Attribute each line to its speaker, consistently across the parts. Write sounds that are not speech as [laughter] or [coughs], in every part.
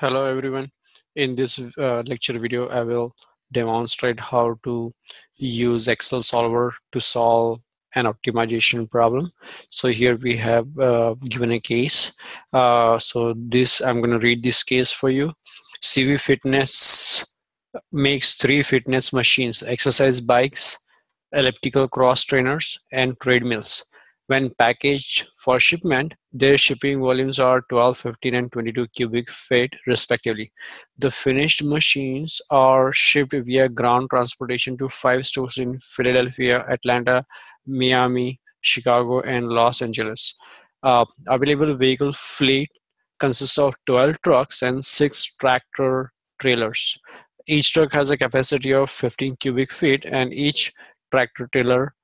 Speaker 1: Hello everyone. In this uh, lecture video, I will demonstrate how to use Excel solver to solve an optimization problem. So here we have uh, given a case. Uh, so this, I'm going to read this case for you. CV Fitness makes three fitness machines, exercise bikes, elliptical cross trainers, and treadmills. When packaged for shipment, their shipping volumes are 12, 15, and 22 cubic feet respectively. The finished machines are shipped via ground transportation to five stores in Philadelphia, Atlanta, Miami, Chicago, and Los Angeles. Uh, available vehicle fleet consists of 12 trucks and 6 tractor trailers. Each truck has a capacity of 15 cubic feet and each tractor trailer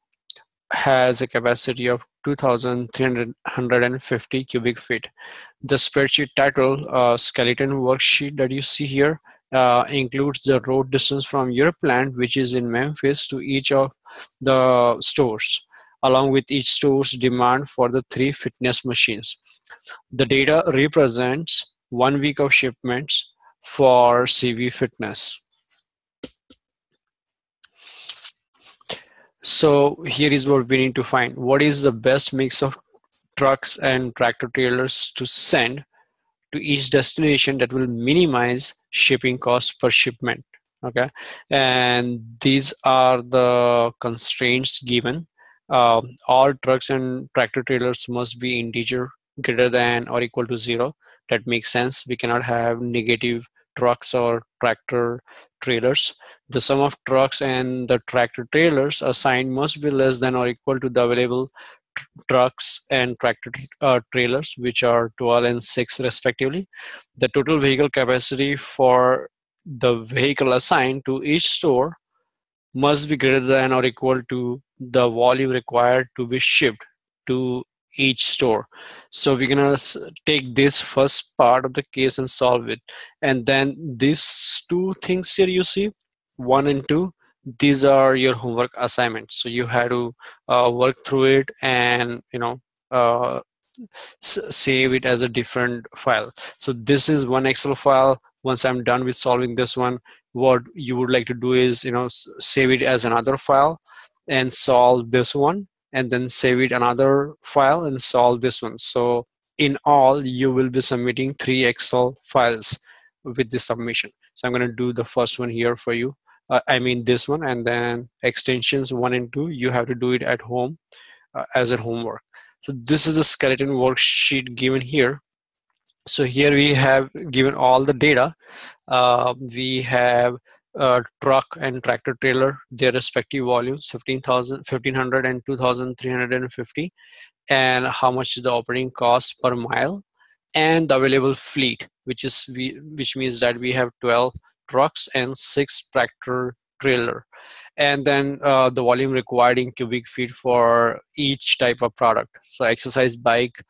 Speaker 1: has a capacity of 2,350 cubic feet. The spreadsheet title uh, skeleton worksheet that you see here uh, includes the road distance from your plant, which is in Memphis, to each of the stores, along with each store's demand for the three fitness machines. The data represents one week of shipments for CV Fitness. So here is what we need to find. What is the best mix of trucks and tractor trailers to send to each destination that will minimize shipping costs per shipment okay? And these are the constraints given. Uh, all trucks and tractor trailers must be integer greater than or equal to zero. That makes sense. We cannot have negative trucks or tractor trailers the sum of trucks and the tractor trailers assigned must be less than or equal to the available tr- trucks and tractor uh, trailers which are 12 and 6 respectively. The total vehicle capacity for the vehicle assigned to each store must be greater than or equal to the volume required to be shipped to each store. So we're gonna take this first part of the case and solve it. And then these two things here you see one and two these are your homework assignments. So you have to uh, work through it and you know uh, save it as a different file. So this is one excel file. Once i'm done with solving this one what you would like to do is you know save it as another file and solve this one and then save it another file and solve this one. So in all you will be submitting three excel files with this submission so i'm going to do the first one here for you. Uh, i mean this one and then extensions one and two you have to do it at home uh, as a homework. So this is the skeleton worksheet given here. So here we have given all the data. Uh, we have uh, truck and tractor trailer their respective volumes 15000 1500 and 2350 and how much is the operating cost per mile and the available fleet which is we which means that we have 12 trucks and 6 tractor trailer. And then uh, the volume required in cubic feet for each type of product. So exercise bike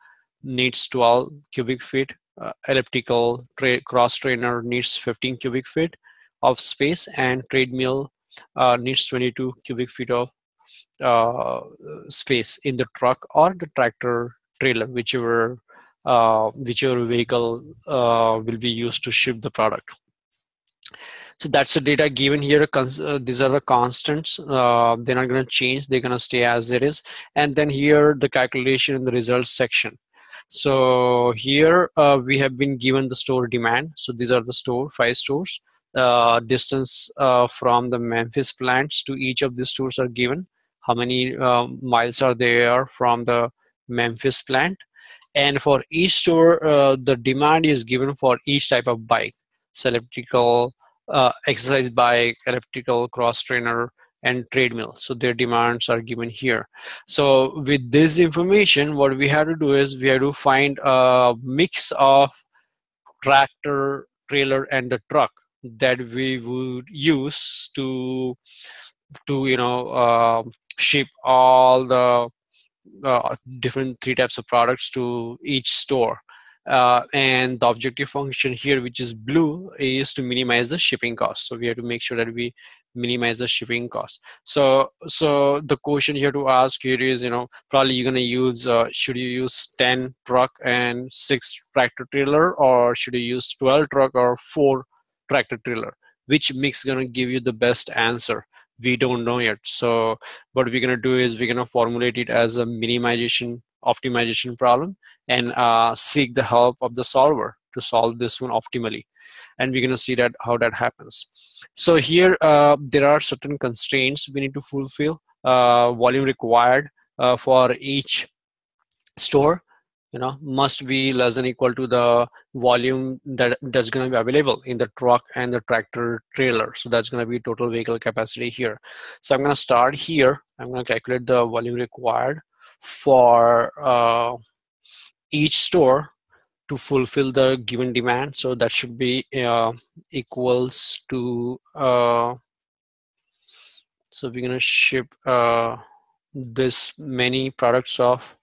Speaker 1: needs 12 cubic feet uh, elliptical tra- cross trainer needs 15 cubic feet of space and treadmill uh, needs 22 cubic feet of uh, space in the truck or the tractor trailer whichever whichever vehicle uh, will be used to ship the product. So that's the data given here. Uh, these are the constants. Uh, they're not going to change. They're going to stay as it is. And then here the calculation in the results section. So here uh, we have been given the store demand. So these are the store five stores. Uh, distance uh, from the memphis plants to each of these stores are given. How many uh, miles are there from the memphis plant and for each store uh, the demand is given for each type of bike. So elliptical uh, exercise bike elliptical cross trainer and treadmill. So their demands are given here. So with this information what we have to do is we have to find a mix of tractor trailer and the truck that we would use to to you know uh, ship all the uh, different three types of products to each store. Uh, and the objective function here which is blue is to minimize the shipping cost. So we have to make sure that we minimize the shipping cost. So so the question here to ask here is you know probably you're going to use uh, should you use 10 truck and 6 tractor trailer or should you use 12 truck or 4 tractor trailer? Which mix to give you the best answer we don't know yet. So what we're going to do is we're going to formulate it as a minimization optimization problem and uh, seek the help of the solver to solve this one optimally. And we're going to see that how that happens. So here uh, there are certain constraints we need to fulfill uh, volume required uh, for each store you know must be less than equal to the volume that that's going to be available in the truck and the tractor trailer. So that's going to be total vehicle capacity here. So i'm going to start here. I'm going to calculate the volume required for uh, each store to fulfill the given demand. So that should be uh, equals to uh, so we're gonna ship uh, this many products of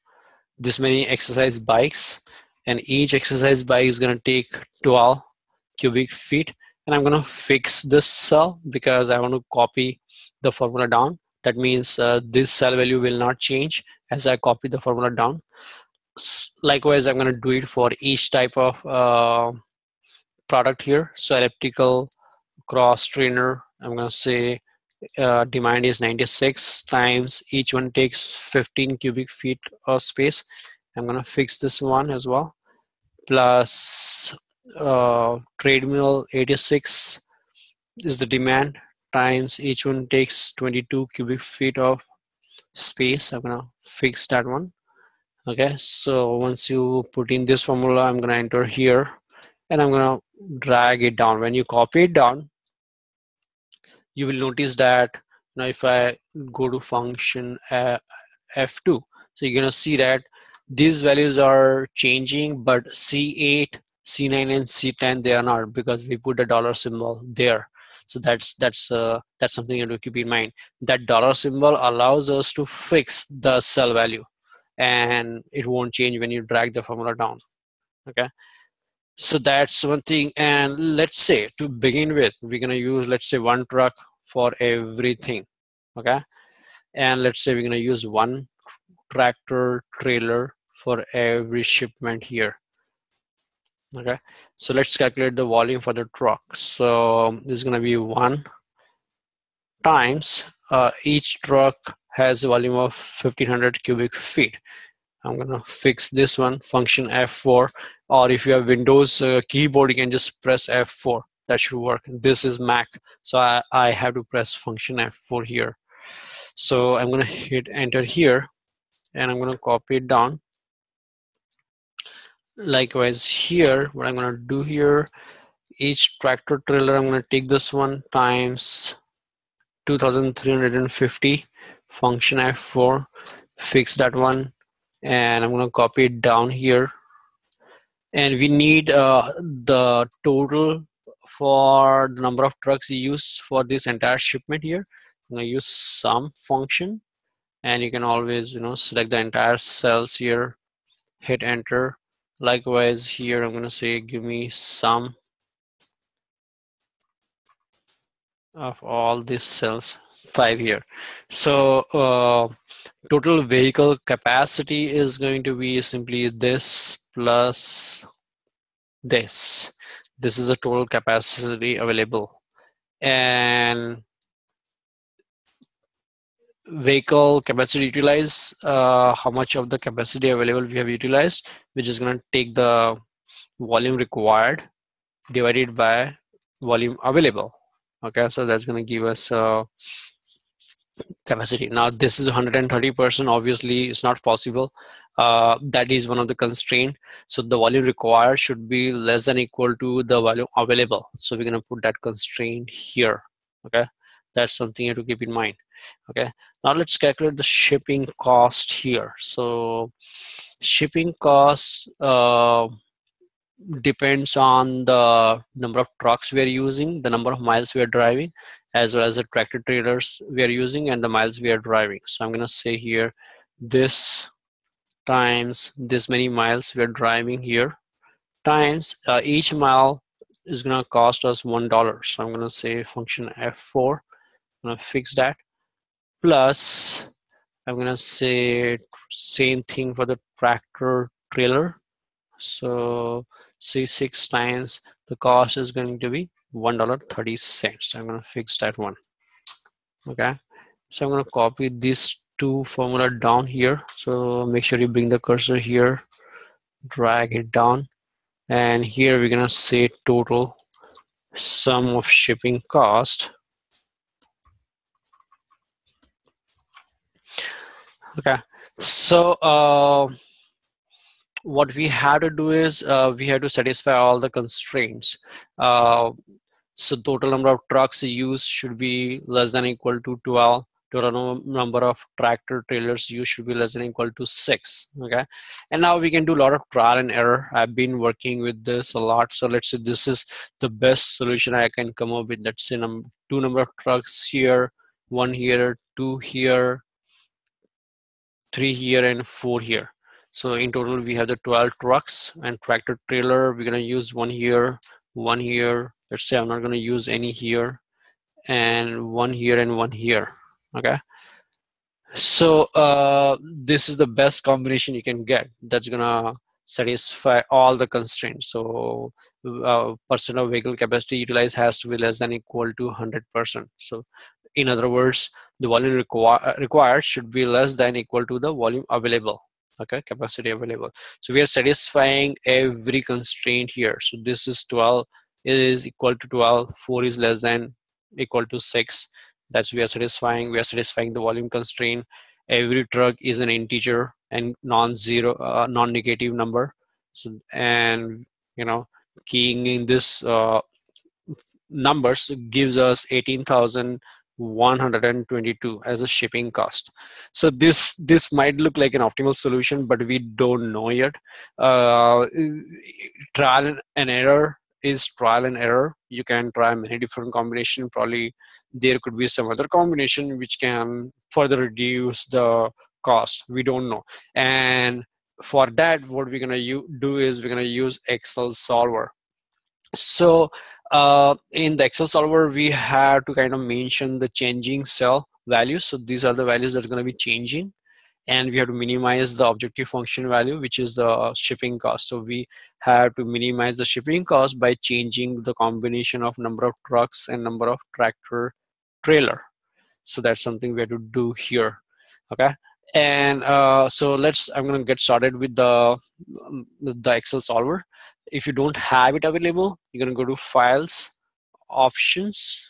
Speaker 1: this many exercise bikes and each exercise bike is gonna take 12 cubic feet and I'm gonna fix this cell because I want to copy the formula down. That means uh, this cell value will not change as I copy the formula down. Likewise i'm going to do it for each type of uh, product here. So elliptical cross trainer i'm going to say uh, demand is 96 times each one takes 15 cubic feet of space. I'm to fix this one as well. Plus uh, treadmill 86 is the demand times each one takes 22 cubic feet of space. I'm to fix that one. Okay so once you put in this formula i'm to enter here and i'm to drag it down. When you copy it down you will notice that now if i go to function uh, f2 so you're to see that these values are changing but c8 c9 and c10 they are not because we put the dollar symbol there. So that's that's uh, that's something you have to keep in mind. That dollar symbol allows us to fix the cell value and it won't change when you drag the formula down okay so that's one thing. And let's say to begin with we're going to use let's say one truck for everything okay? And let's say we're going to use one tractor trailer for every shipment here okay? So let's calculate the volume for the truck. So this is going to be one times uh, each truck has a volume of 1500 cubic feet. I'm gonna fix this one, function F4, or if you have Windows uh, keyboard, you can just press F4. That should work. This is Mac, so I, I have to press function F4 here. So I'm gonna hit enter here, and I'm gonna copy it down. Likewise here, what I'm gonna do here, each tractor trailer, I'm gonna take this one times 2350 function f4 fix that one and I'm going to copy it down here. And we need uh, the total for the number of trucks used for this entire shipment here. I'm going to use sum function and you can always you know select the entire cells here hit enter. Likewise here I'm going to say give me sum of all these cells five here. So uh, total vehicle capacity is going to be simply this plus this. This is a total capacity available. And vehicle capacity utilized uh, how much of the capacity available we have utilized which is going to take the volume required divided by volume available. Okay so that's going to give us uh, capacity now this is 130 percent obviously it's not possible. Uh, that is one of the constraint. So the volume required should be less than equal to the volume available. So we're going to put that constraint here okay? That's something you have to keep in mind okay? Now let's calculate the shipping cost here. So shipping cost uh, depends on the number of trucks we are using the number of miles we are driving as well as the tractor trailers we are using and the miles we are driving. So I'm going to say here this times this many miles we are driving here times uh, each mile is going to cost us one dollar. So I'm going to say function F4 I'm gonna fix that. Plus, I'm gonna say same thing for the tractor trailer. So say six times the cost is going to be one dollar thirty cents. I'm gonna fix that one. Okay, so I'm gonna copy these two formula down here. So make sure you bring the cursor here, drag it down, and here we're gonna say total sum of shipping cost. Okay, so uh, what we have to do is uh, we have to satisfy all the constraints. Uh, so total number of trucks used should be less than equal to 12. Total number of tractor trailers used should be less than equal to six. Okay, and now we can do a lot of trial and error. I've been working with this a lot. So let's say this is the best solution I can come up with. Let's say num two number of trucks here, one here, two here, three here, and four here. So in total, we have the 12 trucks and tractor trailer. We're gonna use one here, one here. Let's say I'm not gonna use any here, and one here and one here. Okay. So uh, this is the best combination you can get. That's gonna satisfy all the constraints. So uh, percent of vehicle capacity utilized has to be less than equal to 100%. So in other words, the volume requ required should be less than equal to the volume available okay capacity available so we are satisfying every constraint here so this is 12 is equal to 12 4 is less than equal to 6 that's we are satisfying we are satisfying the volume constraint. Every truck is an integer and non-zero uh, non-negative number. So and you know keying in this uh, numbers gives us 18,122 as a shipping cost. So this this might look like an optimal solution but we don't know yet. Uh, trial and error is trial and error. You can try many different combination. Probably there could be some other combination which can further reduce the cost. We don't know. And for that what we're going to do is we're going to use excel solver. So uh, in the Excel solver, we have to kind of mention the changing cell values. So these are the values that are going to be changing. And we have to minimize the objective function value, which is the shipping cost. So we have to minimize the shipping cost by changing the combination of number of trucks and number of tractor trailer. So that's something we have to do here. Okay. And uh, so let's, I'm going to get started with the, the Excel solver if you don't have it available you're going to go to files options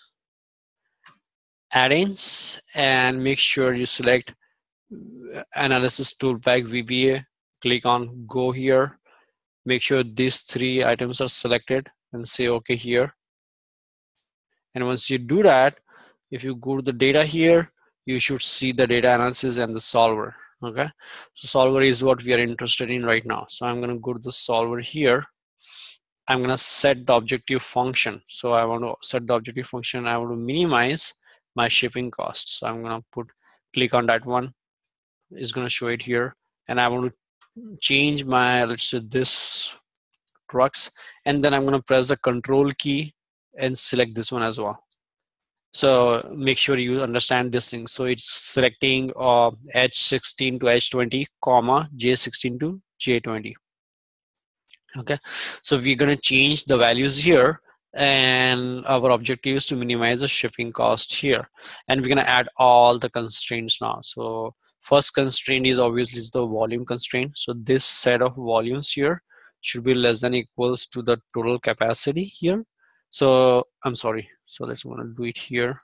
Speaker 1: add-ins and make sure you select analysis ToolPak VBA click on go here make sure these three items are selected and say okay here and once you do that if you go to the data here you should see the data analysis and the solver okay so solver is what we are interested in right now so i'm going to go to the solver here I'm going to set the objective function. So I want to set the objective function. I want to minimize my shipping costs. So I'm going to put click on that one. It's going to show it here. And I want to change my, let's say this trucks. And then I'm going to press the control key and select this one as well. So make sure you understand this thing. So it's selecting uh, H16 to H20, comma J16 to J20 okay so we're going to change the values here and our objective is to minimize the shipping cost here and we're going to add all the constraints now so first constraint is obviously the volume constraint. So this set of volumes here should be less than equals to the total capacity here. So i'm sorry. So let's want to do it here.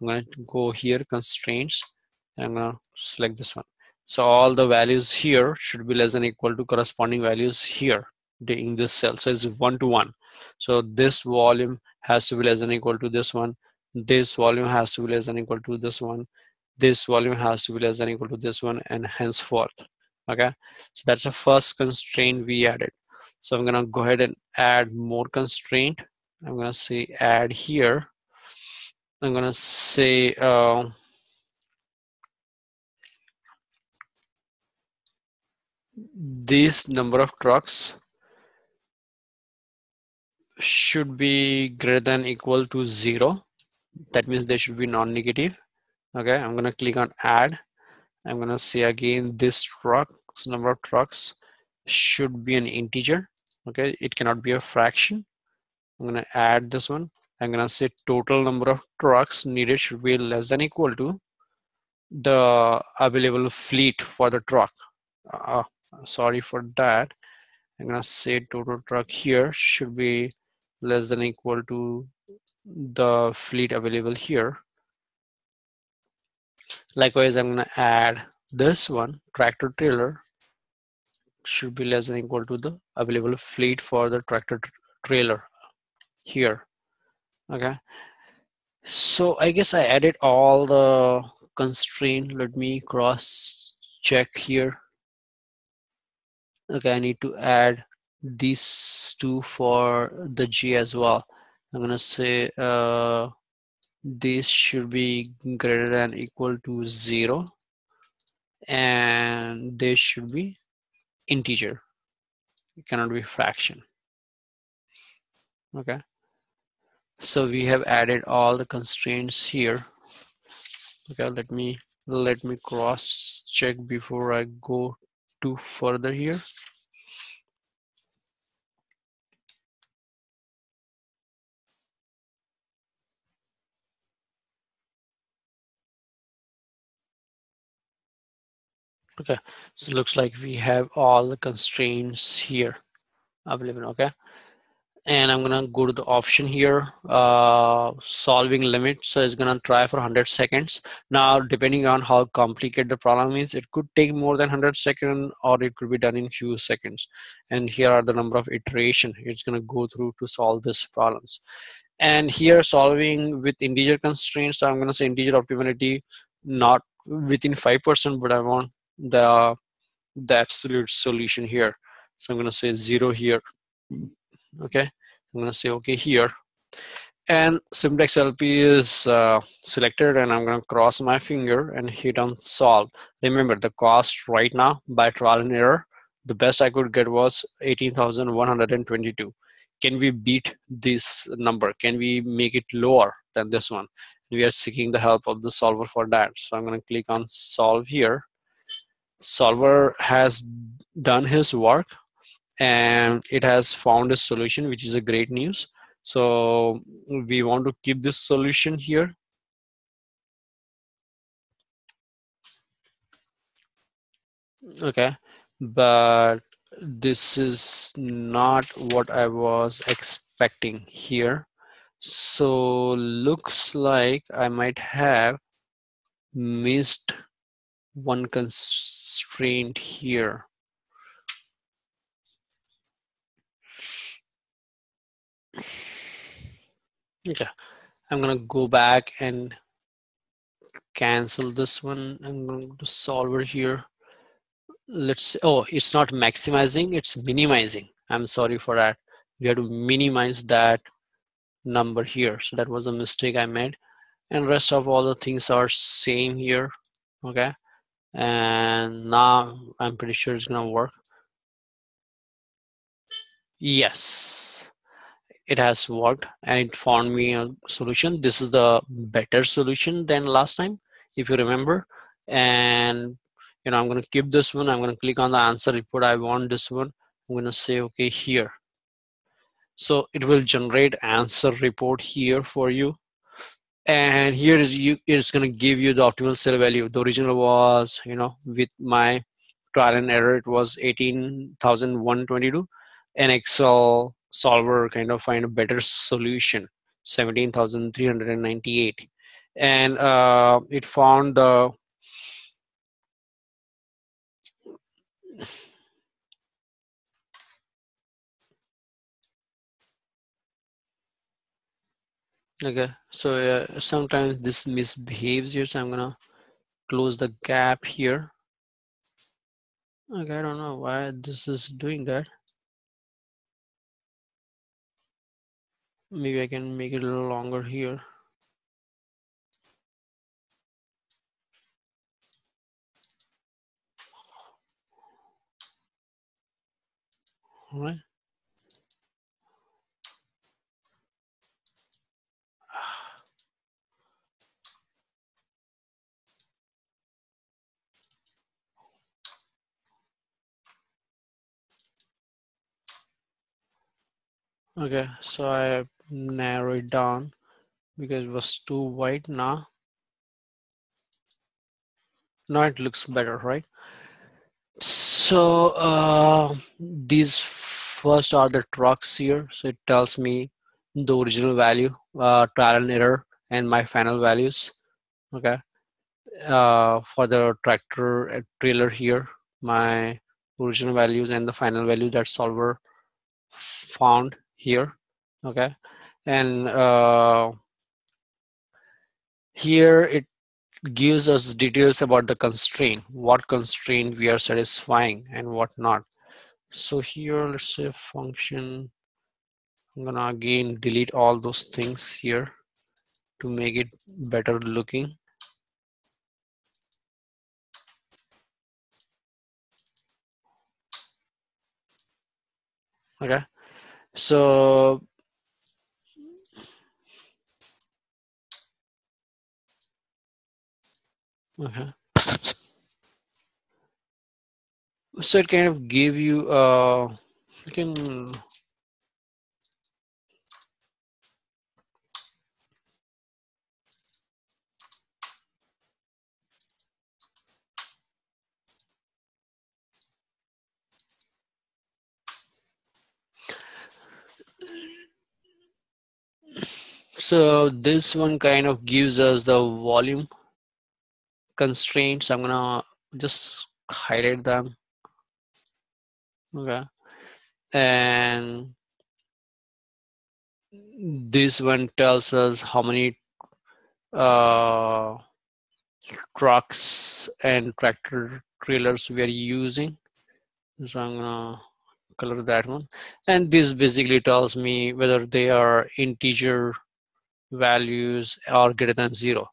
Speaker 1: I'm going to go here constraints and i'm going to select this one. So all the values here should be less than equal to corresponding values here in this cell. So it's one to one. So this volume has to be less than equal to this one. This volume has to be less than equal to this one this volume has to be less than equal to this one and henceforth okay? So that's the first constraint we added. So i'm gonna go ahead and add more constraint. I'm gonna say add here. I'm gonna say uh, this number of trucks should be greater than equal to zero. That means they should be non-negative okay i'm going to click on add. I'm going to say again this trucks number of trucks should be an integer. Okay it cannot be a fraction. I'm going to add this one. I'm going to say total number of trucks needed should be less than equal to the available fleet for the truck. Uh, sorry for that. I'm going to say total truck here should be less than equal to the fleet available here likewise i'm going to add this one tractor trailer. Should be less than equal to the available fleet for the tractor trailer here. Okay. So i guess i added all the constraint. Let me cross check here. Okay i need to add these two for the g as well. I'm gonna say uh this should be greater than equal to zero and this should be integer. It cannot be fraction. Okay. So we have added all the constraints here. Okay let me let me cross check before I go to further here okay. So it looks like we have all the constraints here available okay? And I'm gonna go to the option here. Uh, solving limit. So it's gonna try for 100 seconds. Now depending on how complicated the problem is it could take more than 100 seconds or it could be done in few seconds. And here are the number of iteration it's gonna go through to solve this problems. And here solving with integer constraints so I'm gonna say integer optimality not within 5% but I want the the absolute solution here. So I'm gonna say zero here. Okay? I'm gonna say okay here. And simplex LP is uh, selected and I'm gonna cross my finger and hit on solve. Remember the cost right now by trial and error the best I could get was 18,122 can we beat this number? Can we make it lower than this one? We are seeking the help of the solver for that. So I'm gonna click on solve here solver has done his work and it has found a solution which is a great news. So we want to keep this solution here. Okay. But this is not what I was expecting here. So looks like I might have missed one here. Okay i'm gonna go back and cancel this one. I'm going to solver here. Let's oh it's not maximizing it's minimizing. I'm sorry for that. We have to minimize that number here. So that was a mistake i made. And rest of all the things are same here okay and now i'm pretty sure it's gonna work. Yes. It has worked and it found me a solution. This is the better solution than last time if you remember. And you know i'm to keep this one. I'm to click on the answer report. I want this one. I'm to say okay here. So it will generate answer report here for you and here is you it's going to give you the optimal cell value. The original was you know with my trial and error it was 18122 and excel solver kind of find a better solution 17398 and uh, it found the okay so uh, sometimes this misbehaves here so i'm gonna close the gap here okay i don't know why this is doing that maybe I can make it a little longer here. All right. Okay, so I narrow it down because it was too white now. Now it looks better, right? So uh, these first are the trucks here. So it tells me the original value, uh, trial and error, and my final values. Okay. Uh, for the tractor trailer here, my original values and the final value that solver found here. Okay. And uh, here it gives us details about the constraint, what constraint we are satisfying and what not. So here, let's say function, I'm gonna again delete all those things here to make it better looking. Okay, so Okay. So it kind of gave you uh you can so this one kind of gives us the volume constraints. I'm gonna just highlight them. Okay. And this one tells us how many uh, trucks and tractor trailers we are using. So I'm gonna color that one. And this basically tells me whether they are integer values are greater than zero.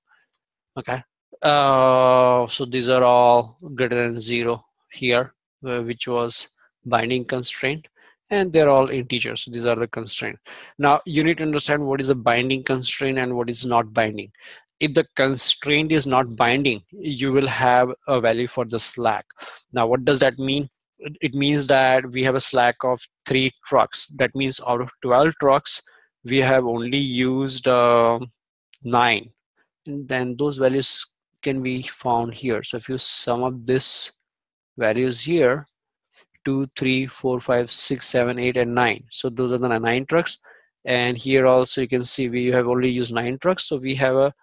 Speaker 1: Okay. Uh, so these are all greater than zero here, uh, which was binding constraint and they're all integers. So these are the constraint. Now you need to understand what is a binding constraint and what is not binding. If the constraint is not binding, you will have a value for the slack. Now what does that mean? It means that we have a slack of three trucks. That means out of 12 trucks, we have only used uh, nine. And then those values can be found here. So if you sum up this values here, two, three, four, five, six, seven, eight, and nine. So those are the nine trucks. And here also you can see we have only used nine trucks. So we have a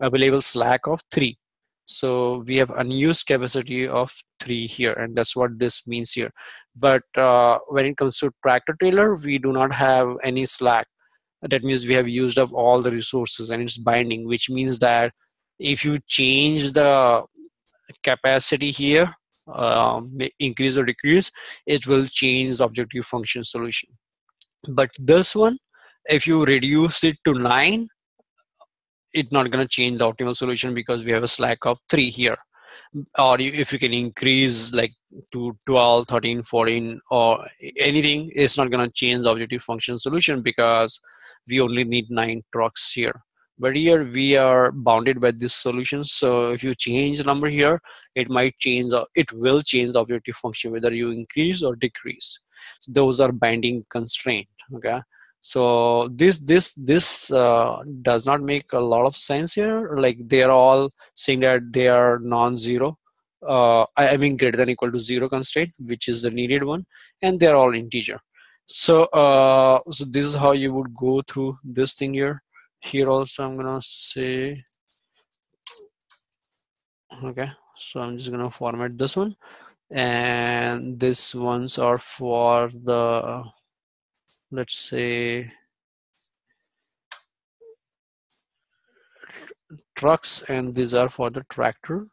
Speaker 1: available slack of three. So we have unused capacity of three here, and that's what this means here. But uh, when it comes to tractor trailer, we do not have any slack. That means we have used up all the resources and it's binding, which means that if you change the capacity here um, increase or decrease it will change the objective function solution. But this one if you reduce it to 9 it's not going to change the optimal solution because we have a slack of 3 here or if you can increase like to 12 13 14 or anything it's not going to change the objective function solution because we only need 9 trucks here. But here we are bounded by this solution. So if you change the number here it might change or it will change the objective function whether you increase or decrease. So those are binding constraint okay so this this this uh, does not make a lot of sense here. Like they are all saying that they are non-zero. Uh, I mean greater than equal to zero constraint which is the needed one and they're all integer. So uh, so this is how you would go through this thing here. Here also I'm gonna say okay so I'm just gonna format this one. And this ones are for the let's say trucks and these are for the tractor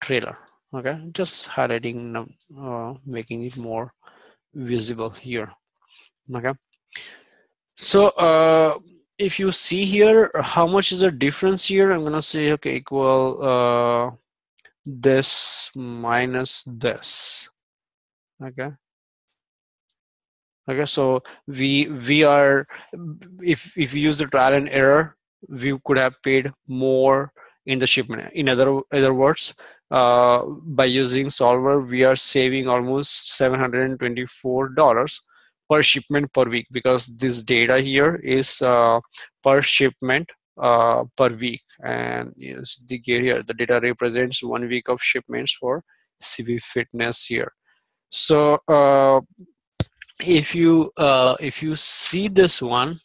Speaker 1: trailer okay just highlighting uh, making it more visible here okay so uh, if you see here, how much is the difference here? I'm gonna say, okay, equal uh, this minus this, okay? Okay, so we we are, if if we use the trial and error, we could have paid more in the shipment. In other other words, uh, by using solver we are saving almost $724 per shipment per week because this data here is uh, per shipment uh, per week and yes the here the data represents one week of shipments for CV fitness here so uh, if you uh, if you see this one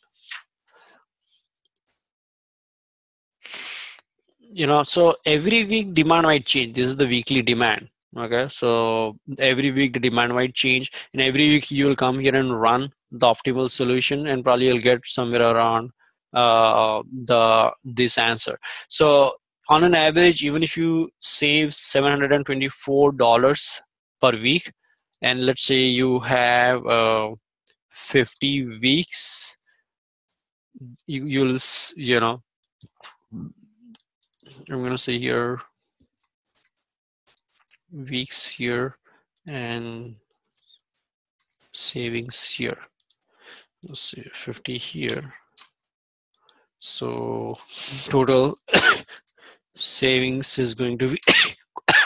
Speaker 1: you know so every week demand might change. This is the weekly demand okay? So every week the demand might change. And every week you'll come here and run the optimal solution and probably you'll get somewhere around uh, the this answer. So on an average even if you save $724 per week and let's say you have uh, 50 weeks you, you'll you know i'm gonna say here weeks here and savings here. Let's see 50 here. So total [coughs] savings is going to be [coughs]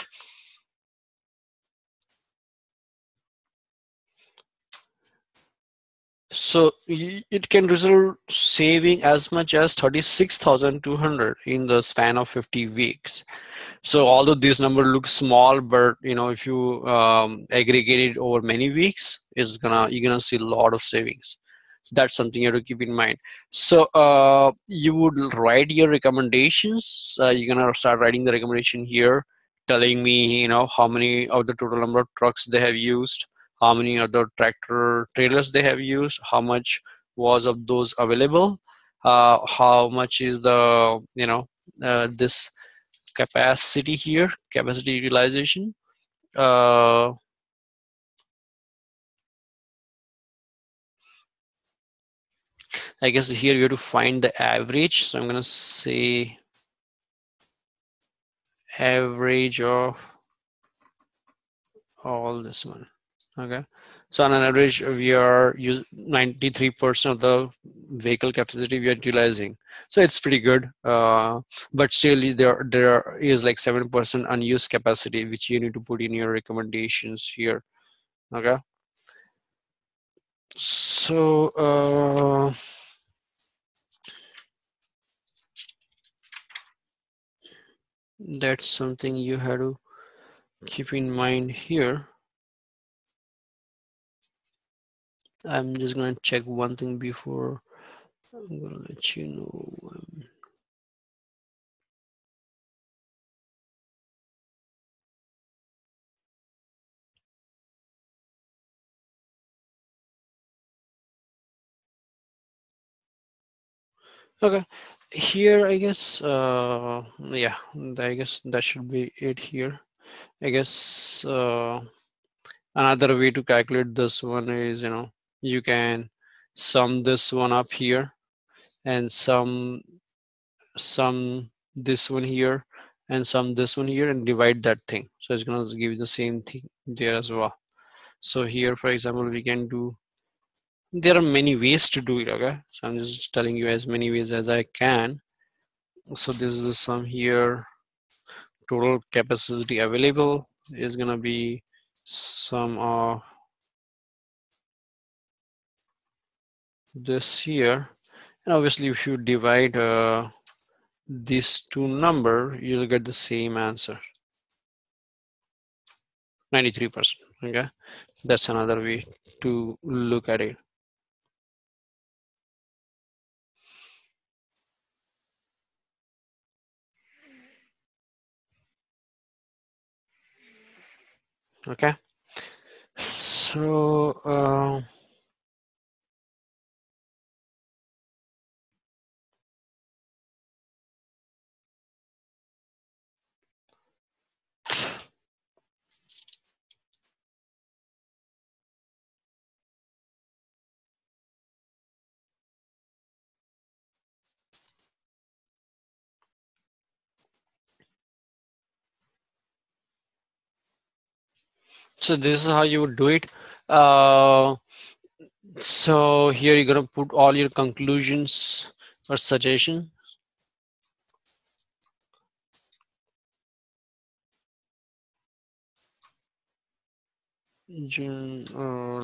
Speaker 1: so it can result saving as much as 36200 in the span of 50 weeks. So although this number looks small but you know if you um, aggregate it over many weeks it's gonna you're gonna see a lot of savings. So that's something you have to keep in mind. So uh, you would write your recommendations. Uh, you're gonna start writing the recommendation here telling me you know how many of the total number of trucks they have used how many other tractor trailers they have used? How much was of those available? Uh, how much is the you know uh, this capacity here capacity utilization? Uh, I guess here you have to find the average. So I'm gonna say average of all this one okay. So on an average we are 93% of the vehicle capacity we are utilizing. So it's pretty good uh, but still there there is like 7% unused capacity which you need to put in your recommendations here. Okay. So uh, that's something you have to keep in mind here I'm just gonna check one thing before I'm gonna let you know. Um, okay, here I guess, uh, yeah, I guess that should be it here. I guess uh, another way to calculate this one is, you know, you can sum this one up here and sum sum this one here and sum this one here and divide that thing. So it's going to give you the same thing there as well. So here for example we can do there are many ways to do it okay? So i'm just telling you as many ways as i can. So this is the sum here. Total capacity available is going to be sum of this here. And obviously if you divide uh, these two number you'll get the same answer. 93 percent okay? That's another way to look at it. Okay? So uh, so this is how you would do it. Uh, so here you're going to put all your conclusions or suggestion. Or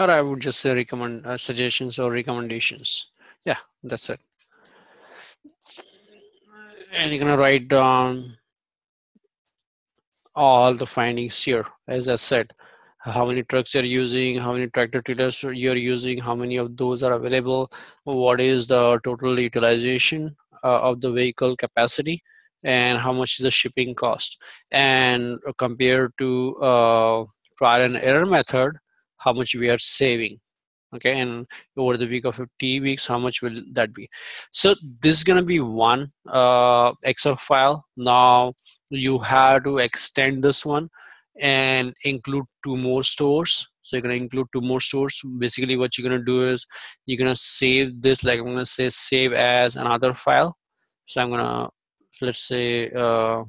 Speaker 1: or I would just say recommend uh, suggestions or recommendations. Yeah, that's it. And you're gonna write down all the findings here, as I said, how many trucks you're using, how many tractor trailers you're using, how many of those are available, what is the total utilization uh, of the vehicle capacity, and how much is the shipping cost. And compared to uh, trial and error method, how much we are saving okay and over the week of 50 weeks how much will that be? So this is going to be one uh, excel file. Now you have to extend this one and include two more stores. So you're going to include two more stores. Basically what you're going to do is you're going to save this like i'm going to say save as another file. So i'm going to let's say uh,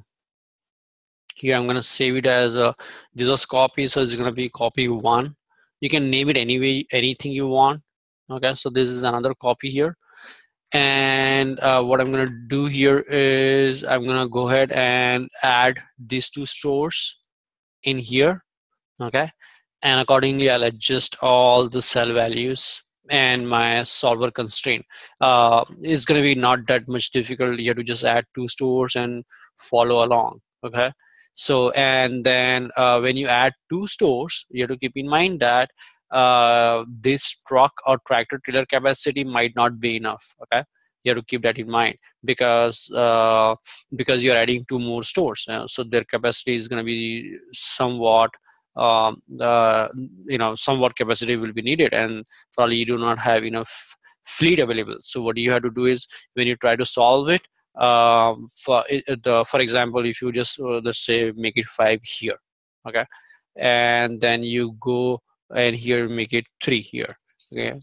Speaker 1: here i'm going to save it as a this was copy so it's going to be copy one you can name it anyway anything you want okay? So this is another copy here. And uh, what I'm gonna do here is I'm gonna go ahead and add these two stores in here okay? And accordingly I'll adjust all the cell values and my solver constraint. Uh, it's gonna be not that much difficult. You have to just add two stores and follow along okay so and then uh, when you add two stores you have to keep in mind that uh, this truck or tractor trailer capacity might not be enough okay? You have to keep that in mind because uh, because you're adding two more stores uh, so their capacity is going to be somewhat um, uh, you know somewhat capacity will be needed and probably you do not have enough fleet available. So what you have to do is when you try to solve it um, for the for example if you just uh, let's say make it five here okay? And then you go and here make it three here okay?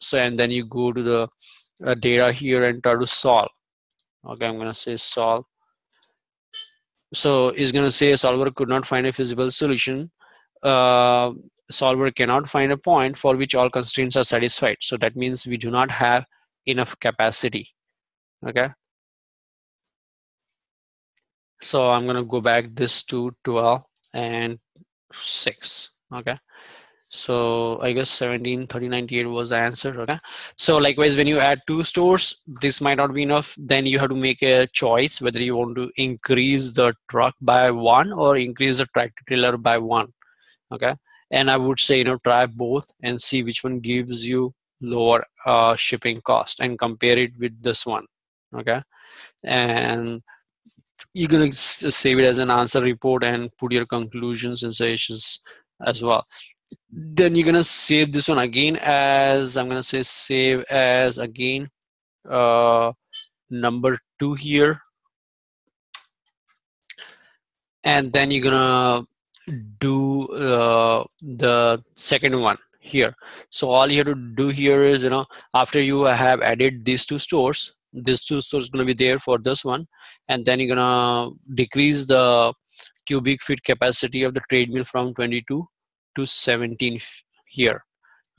Speaker 1: So and then you go to the uh, data here and try to solve okay? I'm gonna say solve. So it's gonna say solver could not find a feasible solution. Uh, solver cannot find a point for which all constraints are satisfied. So that means we do not have enough capacity okay so i'm gonna go back this to 12 and 6 okay? So i guess 17 30 98 was the answer okay? So likewise when you add two stores this might not be enough. Then you have to make a choice whether you want to increase the truck by one or increase the tractor trailer by one okay? And i would say you know try both and see which one gives you lower uh, shipping cost and compare it with this one okay? And you're going to save it as an answer report and put your conclusions and suggestions as well. Then you're gonna save this one again as I'm gonna say save as again uh, number two here. And then you're gonna do uh, the second one here. So all you have to do here is you know after you have added these two stores these two stores going to be there for this one and then you're gonna decrease the cubic feet capacity of the treadmill from 22 to 17 here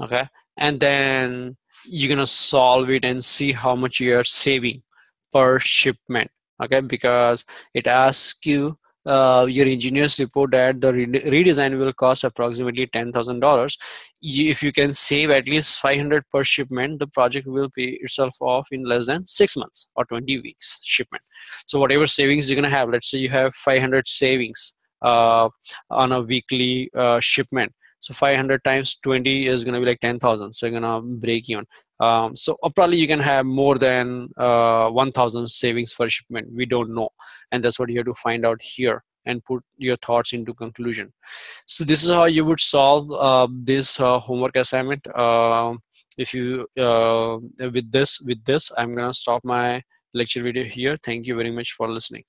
Speaker 1: okay? And then you're gonna solve it and see how much you're saving per shipment okay? Because it asks you uh, your engineers report that the redesign will cost approximately $10,000. If you can save at least 500 per shipment, the project will pay itself off in less than six months or 20 weeks shipment. So whatever savings you're gonna have, let's say you have 500 savings uh, on a weekly uh, shipment. So 500 times 20 is to be like 10,000. So you're to break even. Um, so uh, probably you can have more than uh, 1,000 savings per shipment. We don't know, and that's what you have to find out here and put your thoughts into conclusion. So this is how you would solve uh, this uh, homework assignment. Um, if you uh, with this with this, I'm gonna stop my lecture video here. Thank you very much for listening.